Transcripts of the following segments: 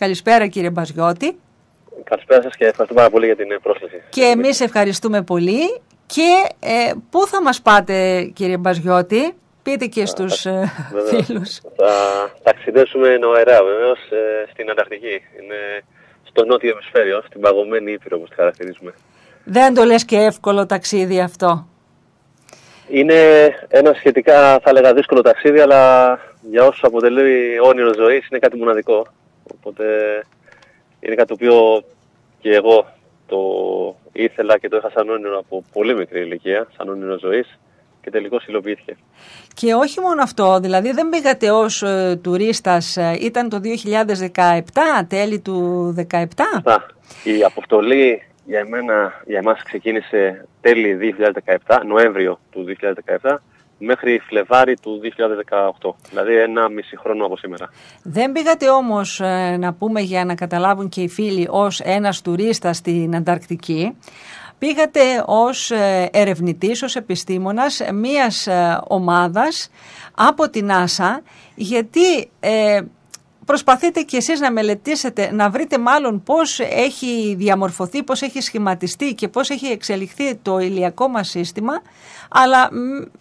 Καλησπέρα κύριε Μπαζιώτη. Καλησπέρα σας και ευχαριστώ πάρα πολύ για την πρόσκληση. Και εμείς ευχαριστούμε πολύ. Και ε, πού θα μας πάτε κύριε Μπαζιώτη, πείτε και στους ε, φίλους. Θα ταξιδέψουμε νοερά βεβαίως ε, στην Ανταρκτική. Είναι στο νότιο ημισφαίριο, στην παγωμένη Ήπειρο όπως τη χαρακτηρίζουμε. Δεν το λες και εύκολο ταξίδι αυτό. Είναι ένα σχετικά θα έλεγα δύσκολο ταξίδι, αλλά για όσους αποτελεί όνειρο ζωής είναι κάτι μοναδικό. Οπότε είναι κάτι το οποίο και εγώ το ήθελα και το είχα σαν όνειρο από πολύ μικρή ηλικία, σαν όνειρο ζωής και τελικώς υλοποιήθηκε. Και όχι μόνο αυτό, δηλαδή δεν πήγατε ως ε, τουρίστας, ε, ήταν το 2017, τέλη του 2017. Η αποστολή για, εμένα, για εμάς ξεκίνησε τέλη 2017, Νοέμβριο του 2017, μέχρι Φλεβάρι του 2018, δηλαδή ένα μισή χρόνο από σήμερα. Δεν πήγατε όμως, ε, να πούμε για να καταλάβουν και οι φίλοι, ως ένας τουρίστας στην Ανταρκτική, πήγατε ως ε, ερευνητής, ως επιστήμονας μίας ε, ομάδας από την NASA, γιατί προσπαθείτε κι εσείς να μελετήσετε, να βρείτε μάλλον πώς έχει διαμορφωθεί, πώς έχει σχηματιστεί και πώς έχει εξελιχθεί το ηλιακό μας σύστημα, αλλά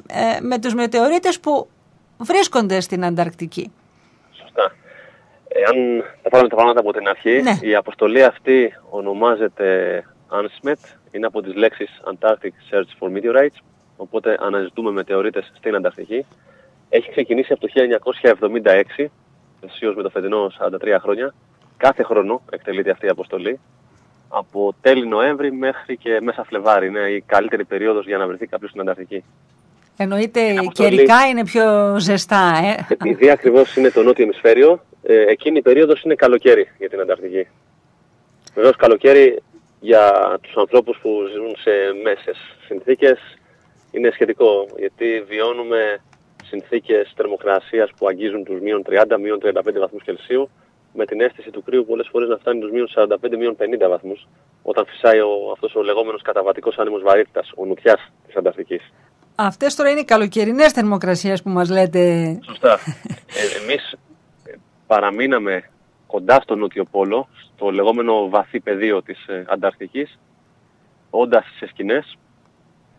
ε, με τους μετεωρίτες που βρίσκονται στην Ανταρκτική. Σωστά. Εάν θα πάρουμε τα πράγματα από την αρχή, ναι. η αποστολή αυτή ονομάζεται ANSMET, είναι από τις λέξεις Antarctic Search for Meteorites, οπότε αναζητούμε μετεωρίτες στην Ανταρκτική. Έχει ξεκινήσει από το 1976 αισίως με το φετινό 43 χρόνια. Κάθε χρόνο εκτελείται αυτή η αποστολή. Από τέλη Νοέμβρη μέχρι και μέσα Φλεβάρι. Είναι η καλύτερη περίοδος για να βρεθεί κάποιος στην Ανταρκτική. Εννοείται αποστολή... καιρικά είναι πιο ζεστά, ε. Επειδή ακριβώς είναι το νότιο ημισφαίριο, ε, εκείνη η περίοδος είναι καλοκαίρι για την Ανταρκτική. Βεβαίως καλοκαίρι για τους ανθρώπους που ζουν σε μέσες συνθήκες είναι σχετικό, γιατί βιώνουμε συνθήκες θερμοκρασίας που αγγίζουν τους μείον 30, μείον 35 βαθμούς Κελσίου, με την αίσθηση του κρύου πολλές φορές να φτάνει τους μείον 45, μείον 50 βαθμούς, όταν φυσάει ο, αυτός ο λεγόμενος καταβατικός άνεμος βαρύτητας, ο νουτιάς της Ανταρκτικής. Αυτές τώρα είναι οι καλοκαιρινές θερμοκρασίες που μας λέτε. Σωστά. ε, εμείς παραμείναμε κοντά στο Νότιο Πόλο, στο λεγόμενο βαθύ πεδίο της ε, Ανταρκτικής, όντας σε σκηνές,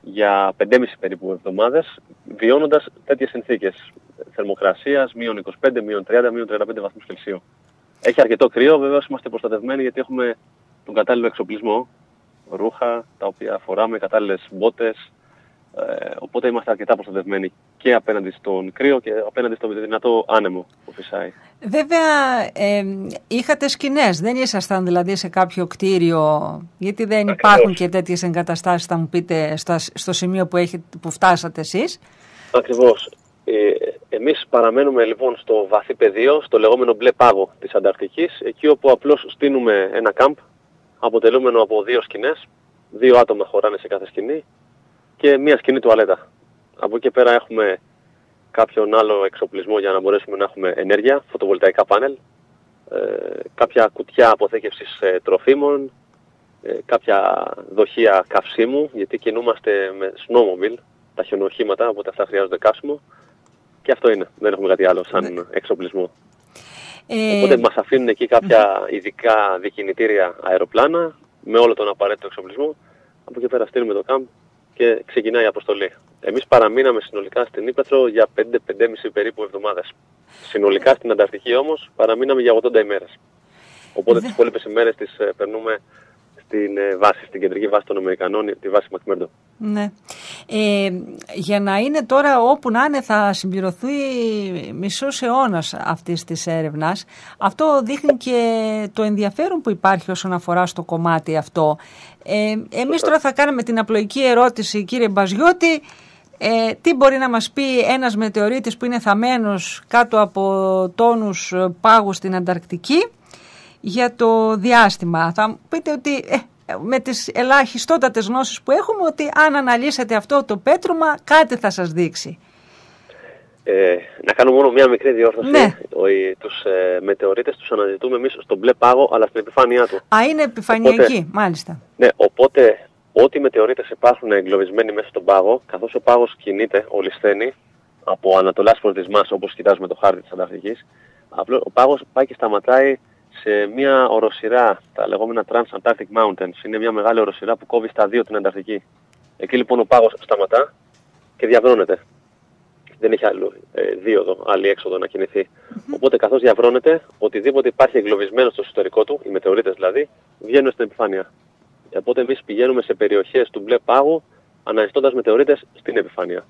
για 5,5 περίπου εβδομάδες, βιώνοντας τέτοιες συνθήκες θερμοκρασίας, μείον 25, μείον 30, μείον 35 βαθμούς Κελσίου. Έχει αρκετό κρύο, βέβαια είμαστε προστατευμένοι γιατί έχουμε τον κατάλληλο εξοπλισμό, ρούχα, τα οποία φοράμε, κατάλληλες μπότες, ε, οπότε είμαστε αρκετά προστατευμένοι και απέναντι στον κρύο και απέναντι στο δυνατό άνεμο που φυσάει. Βέβαια, ε, είχατε σκηνές, δεν ήσασταν δηλαδή σε κάποιο κτίριο, γιατί δεν υπάρχουν και τέτοιες εγκαταστάσεις, θα μου πείτε, στο σημείο που, έχετε, που φτάσατε εσείς; Ακριβώς. Ε, εμείς παραμένουμε λοιπόν στο βαθύ πεδίο, στο λεγόμενο μπλε πάγο της Ανταρκτικής, εκεί όπου απλώς στείνουμε ένα κάμπ, αποτελούμενο από δύο σκηνές, δύο άτομα χωράνε σε κάθε σκηνή και μία σκηνή τουαλέτα. Από εκεί πέρα έχουμε κάποιον άλλο εξοπλισμό για να μπορέσουμε να έχουμε ενέργεια, φωτοβολταϊκά πάνελ, ε, κάποια κουτιά αποθήκευσης ε, τροφίμων, ε, κάποια δοχεία καυσίμου, γιατί κινούμαστε με snowmobile, τα χιονοχήματα, οπότε αυτά χρειάζονται καύσιμο. Και αυτό είναι, δεν έχουμε κάτι άλλο σαν ναι. εξοπλισμό. Ε... Οπότε μας αφήνουν εκεί κάποια ειδικά δικινητήρια αεροπλάνα, με όλο τον απαραίτητο εξοπλισμό. Από εκεί πέρα στείλουμε το κάμπ και ξεκινάει η αποστολή. Εμείς παραμείναμε συνολικά στην Ήπεθρο για 5-5,5 περίπου εβδομάδες. Συνολικά στην Ανταρκτική όμως παραμείναμε για 80 ημέρες. Οπότε τις υπόλοιπες ημέρες τις ε, περνούμε στην ε, βάση, στην κεντρική βάση των Αμερικανών, τη βάση Μακμέρντο. Ναι. Ε, για να είναι τώρα όπου να είναι θα συμπληρωθεί μισός αιώνας αυτής της έρευνας. Αυτό δείχνει και το ενδιαφέρον που υπάρχει όσον αφορά στο κομμάτι αυτό. Ε, εμείς τώρα θα κάνουμε την απλοϊκή ερώτηση κύριε Μπαζιώτη. Ε, τι μπορεί να μας πει ένας μετεωρίτης που είναι θαμένος κάτω από τόνους πάγους στην Ανταρκτική για το διάστημα; Θα πείτε ότι ε, με τις ελάχιστότατες γνώσεις που έχουμε ότι αν αναλύσετε αυτό το πέτρωμα κάτι θα σας δείξει. Ε, να κάνω μόνο μια μικρή διόρθωση. Ναι. Ο, τους ε, μετεωρίτες τους αναζητούμε εμείς στον μπλε πάγο αλλά στην επιφάνειά του. Α, είναι επιφανειακή, μάλιστα. Ναι, οπότε ό,τι μετεωρίτες υπάρχουν εγκλωβισμένοι μέσα στον πάγο, καθώς ο πάγος κινείται, ολισθαίνει, από ανατολάς προς δυσμάς όπως κοιτάζουμε το χάρτη της Ανταρκτικής, ο πάγος πάει και σταματάει σε μια οροσειρά, τα λεγόμενα Trans-Antarctic Mountains. Είναι μια μεγάλη οροσειρά που κόβει στα δύο την Ανταρκτική. Εκεί λοιπόν ο πάγος σταματά και διαβρώνεται. Δεν έχει άλλο ε, δίωδο, άλλη έξοδο να κινηθεί. Οπότε καθώς διαβρώνεται, οτιδήποτε υπάρχει εγκλωβισμένο στο εσωτερικό του, οι μετεωρίτες δηλαδή, βγαίνουν στην επιφάνεια. Οπότε εμείς πηγαίνουμε σε περιοχές του μπλε πάγου, αναζητώντας μετεωρίτες στην επιφάνεια.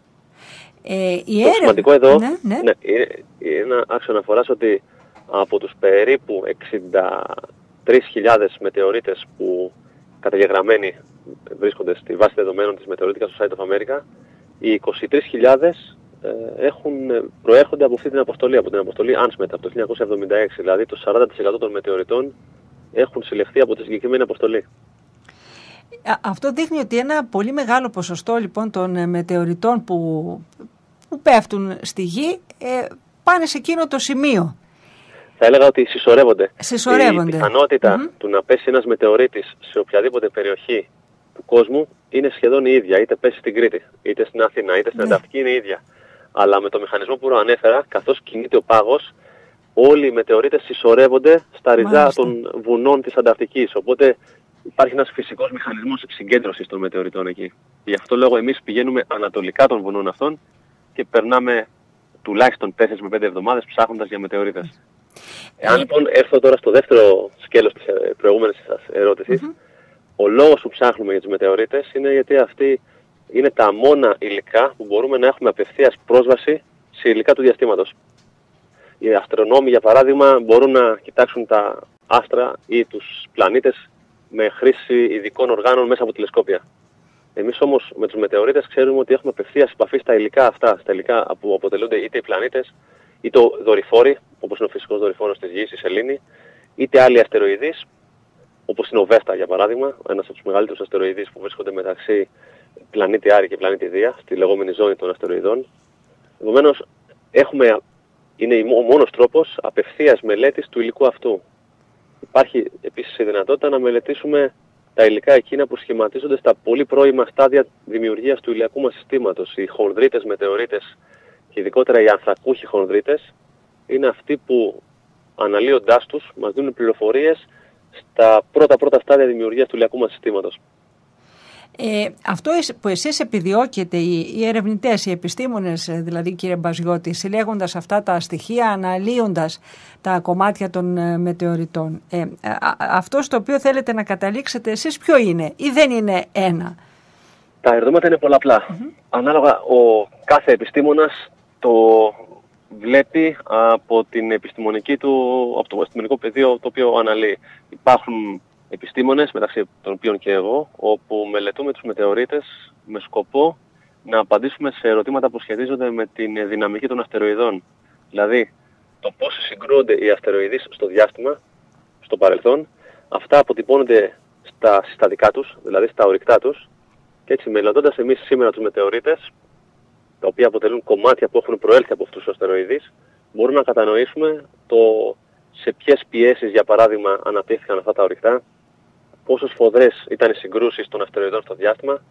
Ε, η Το σημαντικό εδώ ναι, ναι. Ναι, είναι, είναι να άξιο ότι από τους περίπου 63.000 μετεωρίτες που καταγεγραμμένοι βρίσκονται στη βάση δεδομένων της Meteoritica Society of America, οι 23.000 ε, έχουν, προέρχονται από αυτή την αποστολή, από την αποστολή ANSMET από το 1976. Δηλαδή το 40% των μετεωρητών έχουν συλλεχθεί από τη συγκεκριμένη αποστολή. Αυτό δείχνει ότι ένα πολύ μεγάλο ποσοστό λοιπόν των ε, μετεωρητών που, που πέφτουν στη γη ε, πάνε σε εκείνο το σημείο. Θα έλεγα ότι συσσωρεύονται. συσσωρεύονται. Η πιθανότητα του να πέσει ένας μετεωρίτης σε οποιαδήποτε περιοχή του κόσμου είναι σχεδόν η ίδια. Είτε πέσει στην Κρήτη, είτε στην Αθήνα, είτε στην ναι. Ανταυτική είναι η ίδια. Αλλά με το μηχανισμό που προανέφερα, καθώς κινείται ο πάγος, όλοι οι μετεωρίτες συσσωρεύονται στα ριζά των βουνών της Ανταρκτικής. Οπότε υπάρχει ένας φυσικός μηχανισμός συγκέντρωσης των μετεωρητών εκεί. Γι' αυτό λόγο εμείς πηγαίνουμε ανατολικά των βουνών αυτών και περνάμε τουλάχιστον 4 με 5 εβδομάδες ψάχνοντας για μετεωρίτες. Εάν λοιπόν έρθω τώρα στο δεύτερο σκέλος της ε, προηγούμενης σας ερωτησης ο λόγος που ψάχνουμε για τους μετεωρίτες είναι γιατί αυτοί είναι τα μόνα υλικά που μπορούμε να έχουμε απευθείας πρόσβαση σε υλικά του διαστήματος. Οι αστρονόμοι, για παράδειγμα, μπορούν να κοιτάξουν τα άστρα ή τους πλανήτες με χρήση ειδικών οργάνων μέσα από τηλεσκόπια. Εμείς όμως με τους μετεωρίτες ξέρουμε ότι έχουμε απευθείας επαφή στα υλικά αυτά, στα υλικά που αποτελούνται είτε οι πλανήτες, είτε ο δορυφόροι, όπως είναι ο φυσικός δορυφόρος της Γης, η Σελήνη, είτε άλλοι αστεροειδείς, όπως είναι ο Βέστα για παράδειγμα, ένας από τους μεγαλύτερους αστεροειδείς που βρίσκονται μεταξύ πλανήτη Άρη και πλανήτη Δία, στη λεγόμενη ζώνη των αστεροειδών. Επομένως, έχουμε, είναι ο μόνος τρόπος απευθείας μελέτης του υλικού αυτού. Υπάρχει επίσης η δυνατότητα να μελετήσουμε τα υλικά εκείνα που σχηματίζονται στα πολύ πρώιμα στάδια δημιουργίας του ηλιακού μας συστήματος. Οι χονδρίτες μετεωρίτες και ειδικότερα οι ανθρακούχοι χονδρίτες είναι αυτοί που αναλύοντάς τους μας δίνουν πληροφορίες στα πρώτα πρώτα στάδια δημιουργίας του ηλιακού μας συστήματος. Ε, αυτό που εσείς επιδιώκετε, οι, οι ερευνητές, οι επιστήμονες ε, δηλαδή κύριε Μπαζιώτη, συλλέγοντας αυτά τα στοιχεία, αναλύοντας τα κομμάτια των ε, μετεωρητών, ε, αυτό στο οποίο θέλετε να καταλήξετε εσείς ποιο είναι ή δεν είναι ένα; Τα ερωτήματα είναι Ανάλογα ο κάθε επιστήμονας το βλέπει από την επιστημονική του, από το επιστημονικό πεδίο το οποίο αναλύει. Υπάρχουν επιστήμονες, μεταξύ των οποίων και εγώ, όπου μελετούμε τους μετεωρίτες με σκοπό να απαντήσουμε σε ερωτήματα που σχετίζονται με την δυναμική των αστεροειδών. Δηλαδή, το πώς συγκρούονται οι αστεροειδείς στο διάστημα, στο παρελθόν, αυτά αποτυπώνονται στα συστατικά τους, δηλαδή στα ορυκτά τους, και έτσι μελετώντας εμείς σήμερα τους μετεωρίτες, τα οποία αποτελούν κομμάτια που έχουν προέλθει από αυτούς τους αστεροειδείς, μπορούμε να κατανοήσουμε το σε ποιες πιέσεις, για παράδειγμα, αναπτύχθηκαν αυτά τα ορυκτά, πόσο σφοδρές ήταν οι συγκρούσεις των αστεροειδών στο διάστημα.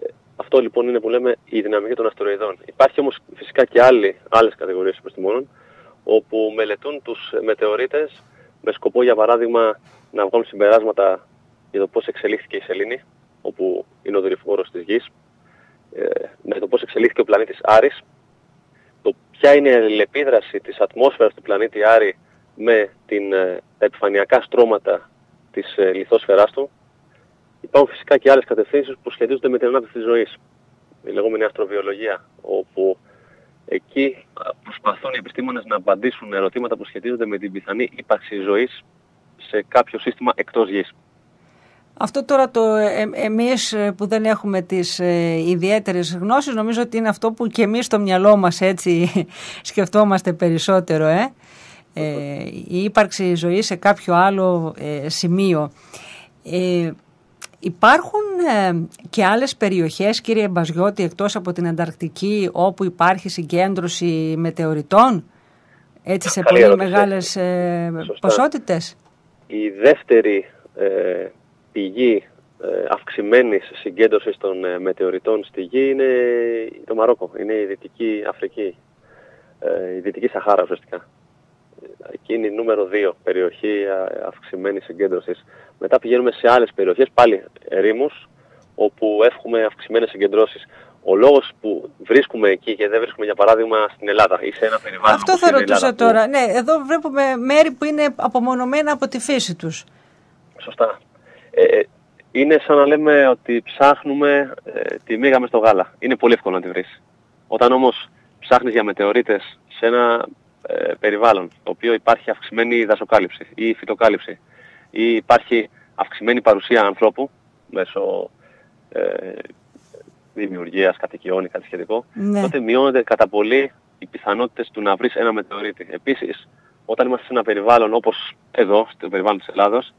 Ε, αυτό λοιπόν είναι που λέμε η δυναμική των αστεροειδών. Υπάρχει όμως φυσικά και άλλοι, άλλες κατηγορίες επιστημόνων, όπου μελετούν τους μετεωρίτες με σκοπό για παράδειγμα να βγάλουν συμπεράσματα για το πώς εξελίχθηκε η Σελήνη, όπου είναι ο δορυφόρος της Γης, ε, με το πώς εξελίχθηκε ο πλανήτης Άρης, το ποια είναι η αλληλεπίδραση της ατμόσφαιρας του πλανήτη Άρη με την, ε, τα επιφανειακά στρώματα της ε, λιθόσφαιράς του. Υπάρχουν φυσικά και άλλες κατευθύνσεις που σχετίζονται με την ανάπτυξη της ζωής. Η λεγόμενη αστροβιολογία, όπου εκεί προσπαθούν οι επιστήμονες να απαντήσουν ερωτήματα που σχετίζονται με την πιθανή ύπαρξη ζωής σε κάποιο σύστημα εκτός γης. Αυτό τώρα το ε, εμείς που δεν έχουμε τις ε, ιδιαίτερες γνώσεις νομίζω ότι είναι αυτό που και εμείς στο μυαλό μας έτσι σκεφτόμαστε περισσότερο. Ε; Ε, η ύπαρξη ζωής σε κάποιο άλλο ε, σημείο. Ε, υπάρχουν ε, και άλλες περιοχές, κύριε Μπαζιώτη, εκτός από την Ανταρκτική, όπου υπάρχει συγκέντρωση μετεωρητών, έτσι σε πολύ μεγάλες ε, ποσότητες; Η δεύτερη πηγή αυξημένης συγκέντρωσης των μετεωρητών στη γη είναι το Μαρόκο, είναι η Δυτική Αφρική, η Δυτική Σαχάρα ουσιαστικά εκείνη νούμερο 2 περιοχή αυξημένη συγκέντρωση. Μετά πηγαίνουμε σε άλλες περιοχές, πάλι ερήμους, όπου έχουμε αυξημένες συγκεντρώσεις. Ο λόγος που βρίσκουμε εκεί και δεν βρίσκουμε για παράδειγμα στην Ελλάδα ή σε ένα περιβάλλον. Αυτό θα ρωτούσα τώρα. Ναι, εδώ βλέπουμε μέρη που είναι απομονωμένα από τη φύση τους. Σωστά. Ε, ε είναι σαν να λέμε ότι ψάχνουμε ε, τη μήγα μες στο γάλα. Είναι πολύ εύκολο να τη βρεις. Όταν όμως ψάχνεις για μετεωρίτες σε ένα ε, περιβάλλον, το οποίο υπάρχει αυξημένη δασοκάλυψη ή φυτοκάλυψη ή υπάρχει αυξημένη παρουσία ανθρώπου μέσω ε, δημιουργίας κατοικιών ή κάτι σχετικό, ναι. τότε μειώνεται κατά πολύ οι πιθανότητες του να βρεις ένα μετεωρίτη. Επίσης, όταν είμαστε σε ένα περιβάλλον όπως εδώ, στο περιβάλλον της Ελλάδος,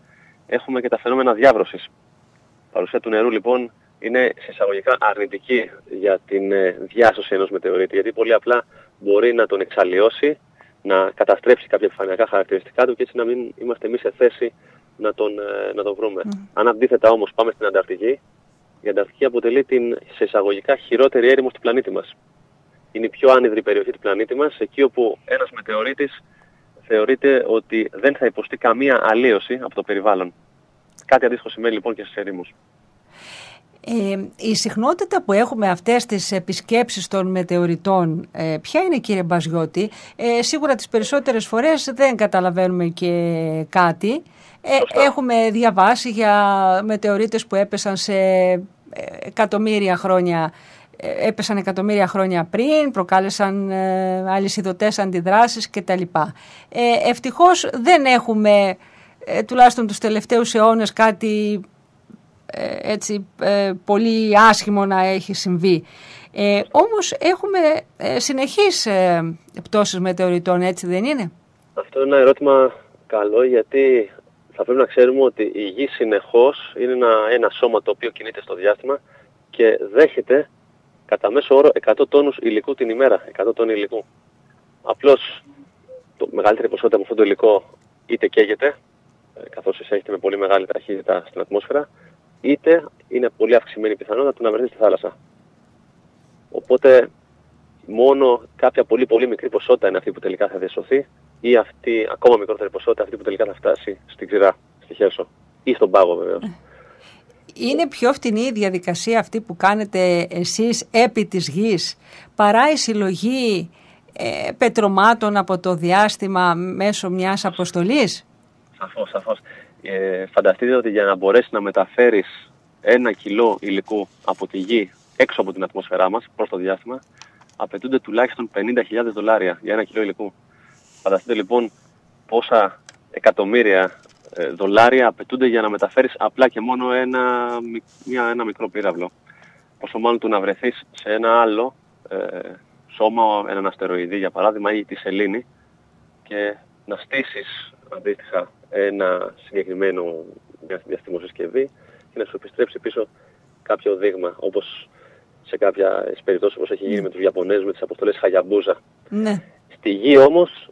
έχουμε και τα φαινόμενα διάβρωσης. Η παρουσία του νερού λοιπόν είναι σε εισαγωγικά αρνητική για την ε, διάσωση ενός μετεωρίτη, γιατί πολύ απλά μπορεί να τον εξαλλιώσει να καταστρέψει κάποια επιφανειακά χαρακτηριστικά του και έτσι να μην είμαστε εμείς σε θέση να τον, ε, να τον βρούμε. Mm. Αν αντίθετα όμως πάμε στην Ανταρκτική, η Ανταρκτική αποτελεί την σε εισαγωγικά χειρότερη έρημο του πλανήτη μας. Είναι η πιο άνυδρη περιοχή του πλανήτη μας, εκεί όπου ένας μετεωρίτης θεωρείται ότι δεν θα υποστεί καμία αλλίωση από το περιβάλλον. Κάτι αντίστοιχο σημαίνει λοιπόν και στις ερήμους. Ε, η συχνότητα που έχουμε αυτές τις επισκέψεις των μετεωρητών, ε, ποια είναι κύριε Μπαζιώτη, ε, σίγουρα τις περισσότερες φορές δεν καταλαβαίνουμε και κάτι. Ε, έχουμε διαβάσει για μετεωρίτες που έπεσαν σε εκατομμύρια χρόνια έπεσαν εκατομμύρια χρόνια πριν, προκάλεσαν ε, αλυσιδωτές αντιδράσεις κτλ. Ε, ευτυχώς δεν έχουμε, τουλάχιστον τους τελευταίους αιώνες, κάτι ε, έτσι ε, πολύ άσχημο να έχει συμβεί. Ε, όμως έχουμε ε, συνεχείς ε, πτώσεις μετεωρητών, έτσι δεν είναι; Αυτό είναι ένα ερώτημα καλό γιατί θα πρέπει να ξέρουμε ότι η Γη συνεχώς είναι ένα, ένα σώμα το οποίο κινείται στο διάστημα και δέχεται κατά μέσο όρο 100 τόνους υλικού την ημέρα, 100 τόνοι υλικού. Απλώς το μεγαλύτερη ποσότητα από αυτό το υλικό είτε καίγεται, καθώς εισέχεται με πολύ μεγάλη ταχύτητα στην ατμόσφαιρα, είτε είναι πολύ αυξημένη η πιθανότητα του να βρεθείς στη θάλασσα. Οπότε μόνο κάποια πολύ πολύ μικρή ποσότητα είναι αυτή που τελικά θα διασωθεί ή αυτή ακόμα μικρότερη ποσότητα αυτή που τελικά θα φτάσει στην ξηρά, στη Χέρσο ή στον πάγο βεβαίως. Είναι πιο φτηνή η διαδικασία αυτή που κάνετε εσείς επί της γης; Παρά η συλλογή ε, πετρωμάτων από το διάστημα μέσω μιας αποστολής; Σαφώς, σαφώς. Ε, φανταστείτε ότι για να μπορέσεις να μεταφέρεις ένα κιλό υλικού από τη γη έξω από την ατμόσφαιρά μας προς το διάστημα απαιτούνται τουλάχιστον 50.000 δολάρια για ένα κιλό υλικού. Φανταστείτε λοιπόν πόσα εκατομμύρια ε, δολάρια απαιτούνται για να μεταφέρεις απλά και μόνο ένα, μια, ένα μικρό πύραυλο. Πόσο μάλλον του να βρεθείς σε ένα άλλο ε, σώμα, έναν αστεροειδή για παράδειγμα ή τη σελήνη και να στήσεις αντίστοιχα ένα συγκεκριμένο διαστημό συσκευή και να σου επιστρέψει πίσω κάποιο δείγμα, όπως σε κάποια περιπτώσεις όπως έχει γίνει με τους Ιαπωνέζους με τις αποστολές Χαγιαμπούζα. Ναι. Στη γη όμως,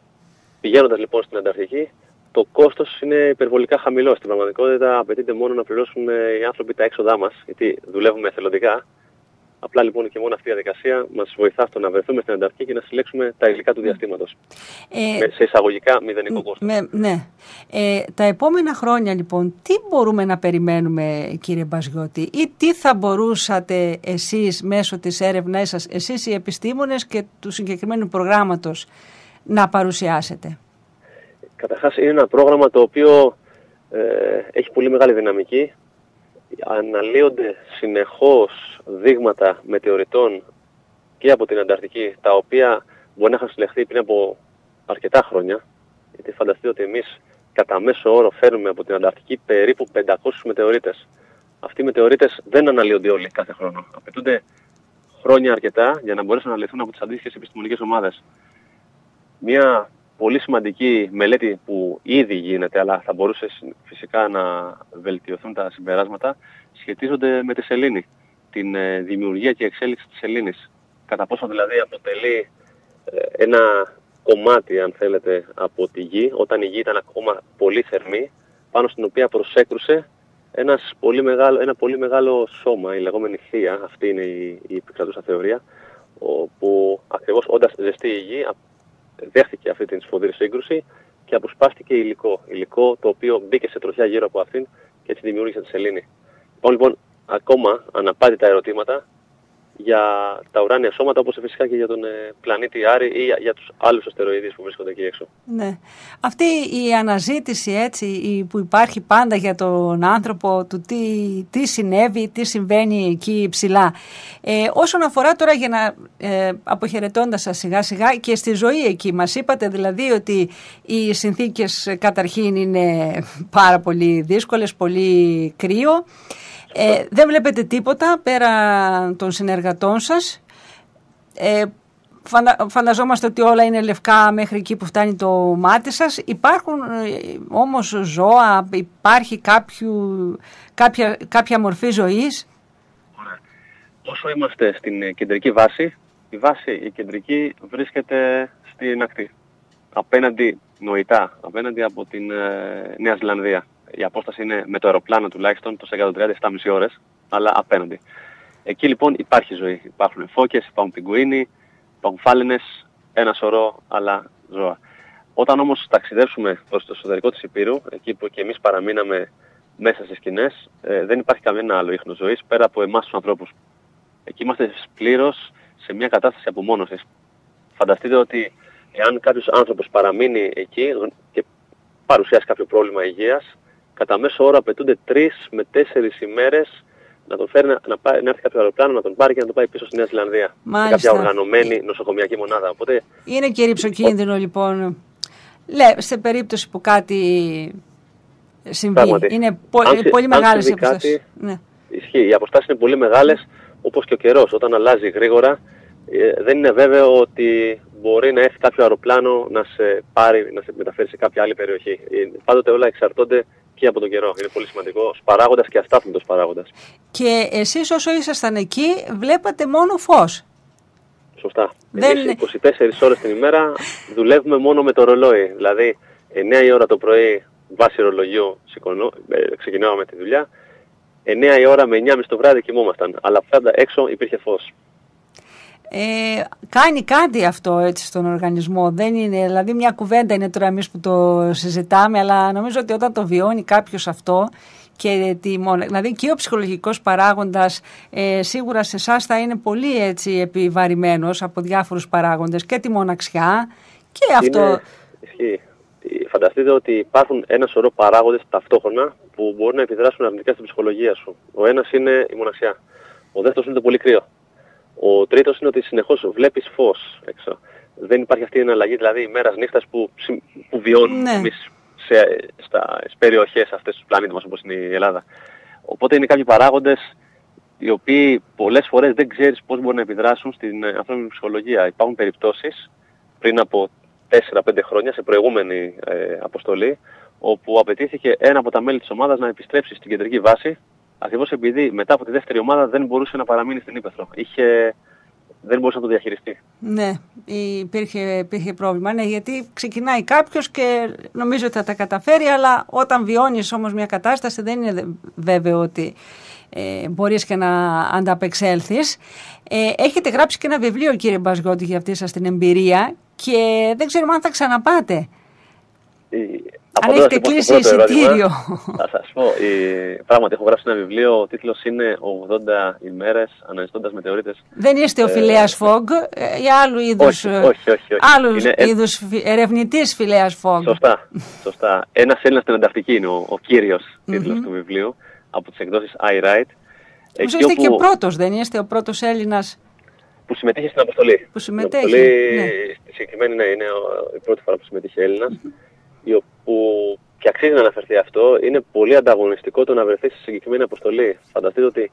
πηγαίνοντας λοιπόν στην Ανταρκτική, το κόστος είναι υπερβολικά χαμηλό. Στην πραγματικότητα απαιτείται μόνο να πληρώσουν οι άνθρωποι τα έξοδά μας, γιατί δουλεύουμε εθελοντικά Απλά λοιπόν και μόνο αυτή η διαδικασία μας βοηθά στο να βρεθούμε στην Ανταρκτική και να συλλέξουμε τα υλικά του διαστήματος. Ε, σε εισαγωγικά μηδενικό κόστος. Ναι. Ε, τα επόμενα χρόνια λοιπόν, τι μπορούμε να περιμένουμε, κύριε Μπαζιώτη, ή τι θα μπορούσατε εσείς μέσω της έρευνάς σας, εσείς οι επιστήμονες και του συγκεκριμένου προγράμματος, να παρουσιάσετε; Καταρχάς, είναι ένα πρόγραμμα το οποίο ε, έχει πολύ μεγάλη δυναμική αναλύονται συνεχώς δείγματα μετεωρητών και από την Ανταρκτική, τα οποία μπορεί να είχαν συλλεχθεί πριν από αρκετά χρόνια, γιατί φανταστείτε ότι εμείς κατά μέσο όρο φέρνουμε από την Ανταρκτική περίπου 500 μετεωρίτες. Αυτοί οι μετεωρίτες δεν αναλύονται όλοι κάθε χρόνο. Απαιτούνται χρόνια αρκετά για να μπορέσουν να αναλυθούν από τις αντίστοιχες επιστημονικές ομάδες. Μια πολύ σημαντική μελέτη που ήδη γίνεται, αλλά θα μπορούσε φυσικά να βελτιωθούν τα συμπεράσματα, σχετίζονται με τη σελήνη, την ε, δημιουργία και εξέλιξη της σελήνης. Κατά πόσο δηλαδή αποτελεί ε, ένα κομμάτι, αν θέλετε, από τη γη, όταν η γη ήταν ακόμα πολύ θερμή, πάνω στην οποία προσέκρουσε ένας πολύ μεγάλο, ένα πολύ μεγάλο σώμα, η λεγόμενη θεία, αυτή είναι η, η επικρατούσα θεωρία, όπου ακριβώς όντας ζεστή η γη δέχτηκε αυτή την σφοδρή σύγκρουση και αποσπάστηκε υλικό. Υλικό το οποίο μπήκε σε τροχιά γύρω από αυτήν και έτσι δημιούργησε τη σελήνη. Λοιπόν, λοιπόν ακόμα αναπάντητα ερωτήματα για τα ουράνια σώματα όπως φυσικά και για τον ε, πλανήτη Άρη ή για, για τους άλλους αστεροειδείς που βρίσκονται εκεί έξω. Ναι. Αυτή η αναζήτηση έτσι που υπάρχει πάντα για τον άνθρωπο του τι, τι συνέβη, τι συμβαίνει εκεί ψηλά. Ε, όσον αφορά τώρα για να ε, αποχαιρετώντας σας σιγά σιγά και στη ζωή εκεί μας είπατε δηλαδή ότι οι συνθήκες καταρχήν είναι πάρα πολύ δύσκολες, πολύ κρύο. Ε, δεν βλέπετε τίποτα πέρα των συνεργατών σας. Ε, φανταζόμαστε ότι όλα είναι λευκά μέχρι εκεί που φτάνει το μάτι σας. Υπάρχουν ε, όμως ζώα, υπάρχει κάποιο, κάποια, κάποια μορφή ζωής; Ωραία. Όσο είμαστε στην κεντρική βάση, η βάση η κεντρική βρίσκεται στην ακτή. Απέναντι νοητά, απέναντι από την ε, Νέα Ζηλανδία η απόσταση είναι με το αεροπλάνο τουλάχιστον το 130-7,5 ώρες, αλλά απέναντι. Εκεί λοιπόν υπάρχει ζωή. Υπάρχουν φώκες, υπάρχουν πιγκουίνοι, υπάρχουν φάλαινες, ένα σωρό άλλα ζώα. Όταν όμως ταξιδέψουμε προς το εσωτερικό της Υπήρου, εκεί που και εμείς παραμείναμε μέσα στις σκηνές, ε, δεν υπάρχει κανένα άλλο ίχνος ζωής πέρα από εμάς τους ανθρώπους. Εκεί είμαστε πλήρως σε μια κατάσταση απομόνωσης. Φανταστείτε ότι εάν κάποιος άνθρωπος παραμείνει εκεί και παρουσιάσει κάποιο πρόβλημα υγείας, κατά μέσο όρο απαιτούνται 3 με 4 ημέρες να τον φέρει να, πάει, να έρθει κάποιο αεροπλάνο, να τον πάρει και να τον πάει πίσω στη Νέα Ζηλανδία. Σε κάποια οργανωμένη νοσοκομιακή μονάδα. Οπότε... Είναι και ρηψοκίνδυνο λοιπόν. Λέ, σε περίπτωση που κάτι συμβεί. Πράγματι. Είναι πολύ μεγάλες οι αποστάσεις. Ναι. Ισχύει. Οι αποστάσεις είναι πολύ μεγάλες, όπως και ο καιρός. Όταν αλλάζει γρήγορα, ε, δεν είναι βέβαιο ότι μπορεί να έρθει κάποιο αεροπλάνο να σε πάρει, να σε μεταφέρει σε κάποια άλλη περιοχή. Ε, πάντοτε όλα εξαρτώνται και από τον καιρό. Είναι πολύ σημαντικό παράγοντα και αστάθμητος παράγοντα. Και εσείς όσο ήσασταν εκεί, βλέπατε μόνο φως. Σωστά. Δεν... Εμείς 24 ώρες την ημέρα δουλεύουμε μόνο με το ρολόι. Δηλαδή 9 η ώρα το πρωί βάσει ρολογιού ε, ξεκινάμε τη δουλειά. 9 η ώρα με 9.30 το βράδυ κοιμόμασταν. Αλλά πάντα έξω υπήρχε φως. Ε, κάνει κάτι αυτό έτσι στον οργανισμό. Δεν είναι, δηλαδή μια κουβέντα είναι τώρα εμείς που το συζητάμε, αλλά νομίζω ότι όταν το βιώνει κάποιος αυτό και τη, δηλαδή και ο ψυχολογικός παράγοντας ε, σίγουρα σε εσάς θα είναι πολύ έτσι επιβαρημένος από διάφορους παράγοντες και τη μοναξιά και αυτό. Είναι, ισχύει. Φανταστείτε ότι υπάρχουν ένα σωρό παράγοντες ταυτόχρονα που μπορούν να επιδράσουν αρνητικά στην ψυχολογία σου. Ο ένας είναι η μοναξιά. Ο δεύτερος είναι το πολύ κρύο. Ο τρίτος είναι ότι συνεχώς βλέπεις φως έξω. Δεν υπάρχει αυτή η εναλλαγή δηλαδή ημέρας νύχτας που, που βιώνουμε ναι. εμείς σε, στα, στις περιοχές αυτές του πλανήτη μας όπως είναι η Ελλάδα. Οπότε είναι κάποιοι παράγοντες οι οποίοι πολλές φορές δεν ξέρεις πώς μπορούν να επιδράσουν στην ε, ανθρώπινη ψυχολογία. Υπάρχουν περιπτώσεις πριν από 4-5 χρόνια σε προηγούμενη ε, αποστολή όπου απαιτήθηκε ένα από τα μέλη της ομάδας να επιστρέψει στην κεντρική βάση Ακριβώς επειδή μετά από τη δεύτερη ομάδα δεν μπορούσε να παραμείνει στην Ήπεθρο. Είχε... Δεν μπορούσε να το διαχειριστεί. Ναι, υπήρχε, υπήρχε πρόβλημα. Ναι, γιατί ξεκινάει κάποιος και νομίζω ότι θα τα καταφέρει, αλλά όταν βιώνεις όμως μια κατάσταση δεν είναι βέβαιο ότι ε, μπορείς και να ανταπεξέλθεις. Ε, έχετε γράψει και ένα βιβλίο κύριε Μπαζγότη για αυτή σας την εμπειρία και δεν ξέρουμε αν θα ξαναπάτε. Αν έχετε κλείσει εισιτήριο. Θα σας πω. Η... Πράγματι, έχω γράψει ένα βιβλίο. Ο τίτλος είναι 80 ημέρες αναζητώντας μετεωρίτε. Δεν είστε ο ε, Φιλέας Φόγκ ή άλλου είδους. Όχι, όχι, όχι. Άλλους είναι... είδους ερευνητής Φιλέας Φόγκ. Σωστά. σωστά. Ένας Έλληνας στην Ανταρκτική είναι ο, ο κύριος τίτλος του βιβλίου από τις εκδόσεις I Write. Είστε όπου... και ο πρώτος, δεν είστε ο πρώτος Έλληνας. Που συμμετείχε στην αποστολή. Που συμμετέχει. Αποστολή, ναι. Συγκεκριμένη ναι, είναι η πρώτη φορά που συμμετείχε Έλληνας που και αξίζει να αναφερθεί αυτό, είναι πολύ ανταγωνιστικό το να βρεθείς σε συγκεκριμένη αποστολή. Φανταστείτε ότι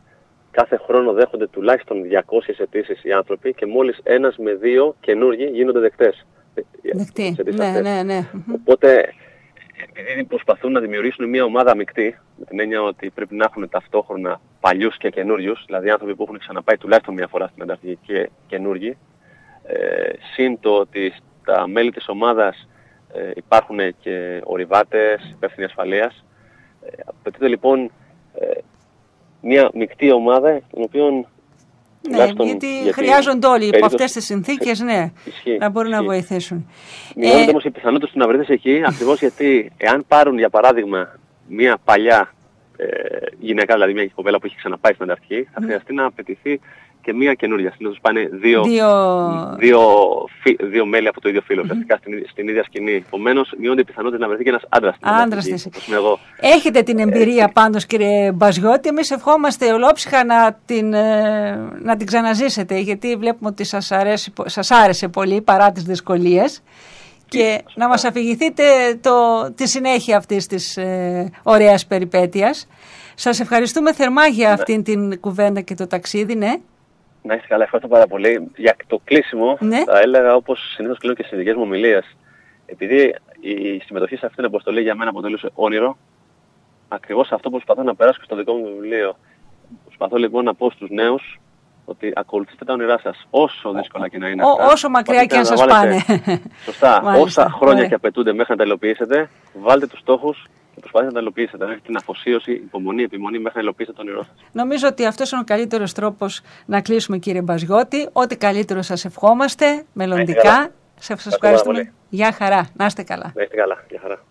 κάθε χρόνο δέχονται τουλάχιστον 200 αιτήσεις οι άνθρωποι και μόλις ένας με δύο καινούργοι γίνονται δεκτές. Δεκτοί, ναι, ναι, ναι. Οπότε, επειδή προσπαθούν να δημιουργήσουν μια ομάδα μεικτή, με την έννοια ότι πρέπει να έχουν ταυτόχρονα παλιούς και καινούριους, δηλαδή άνθρωποι που έχουν ξαναπάει τουλάχιστον μια φορά στην Ανταρκτική και καινούργοι, ε, συν το ότι τα μέλη της ομάδας ε, υπάρχουν και ορειβάτες, υπεύθυνοι ασφαλείας. Ε, απαιτείται λοιπόν ε, μια μεικτή ομάδα, την οποία Ναι, γιατί, γιατί χρειάζονται όλοι υπό αυτές τις συνθήκες ναι, να μπορούν να βοηθήσουν. Μειώνεται ε... όμως η πιθανότητα του να βρεθείς εκεί ακριβώς γιατί εάν πάρουν για παράδειγμα μια παλιά ε, γυναίκα, δηλαδή μια κοπέλα που έχει ξαναπάει στην Ανταρκτική, θα χρειαστεί να απαιτηθεί και μία καινούρια. Συνήθως πάνε δύο, δύο... Δύο, δύο μέλη από το ίδιο φύλλο, mm-hmm. στην, στην ίδια σκηνή. Επομένως, μειώνται οι πιθανότητες να βρεθεί και ένας άντρας στην Άντρας Έχετε την εμπειρία ε, πάντως, κύριε Μπαζιώτη. Εμείς ευχόμαστε ολόψυχα να την, ε, να την ξαναζήσετε, γιατί βλέπουμε ότι σας σας άρεσε πολύ παρά τις δυσκολίες και να μας αφηγηθείτε το, τη συνέχεια αυτής της ε, ωραίας περιπέτειας. Σας ευχαριστούμε θερμά για ναι. αυτήν την κουβέντα και το ταξίδι, ναι. Να είστε καλά, ευχαριστώ πάρα πολύ. Για το κλείσιμο ναι. θα έλεγα όπως συνήθως κλείνω και στις δικές μου ομιλίες. Επειδή η συμμετοχή σε αυτήν την αποστολή για μένα αποτελούσε όνειρο, ακριβώς αυτό που προσπαθώ να περάσω στο δικό μου βιβλίο. Προσπαθώ λοιπόν να πω στους νέους ότι ακολουθήστε τα όνειρά σας, όσο δύσκολα και να είναι. Αυτά. Όσο μακριά και αν σας πάνε. Σωστά. Όσα χρόνια και απαιτούνται μέχρι να τα υλοποιήσετε, βάλτε τους στόχους και προσπαθείτε να τα υλοποιήσετε. Έχετε την αφοσίωση, υπομονή, επιμονή μέχρι να υλοποιήσετε το όνειρό σας. Νομίζω ότι αυτός είναι ο καλύτερος τρόπος να κλείσουμε κύριε Μπαζιώτη. Ό,τι καλύτερο σας ευχόμαστε μελλοντικά. Σας ευχαριστούμε. Γεια χαρά. Να είστε καλά. Να είστε καλά. Γεια χαρά.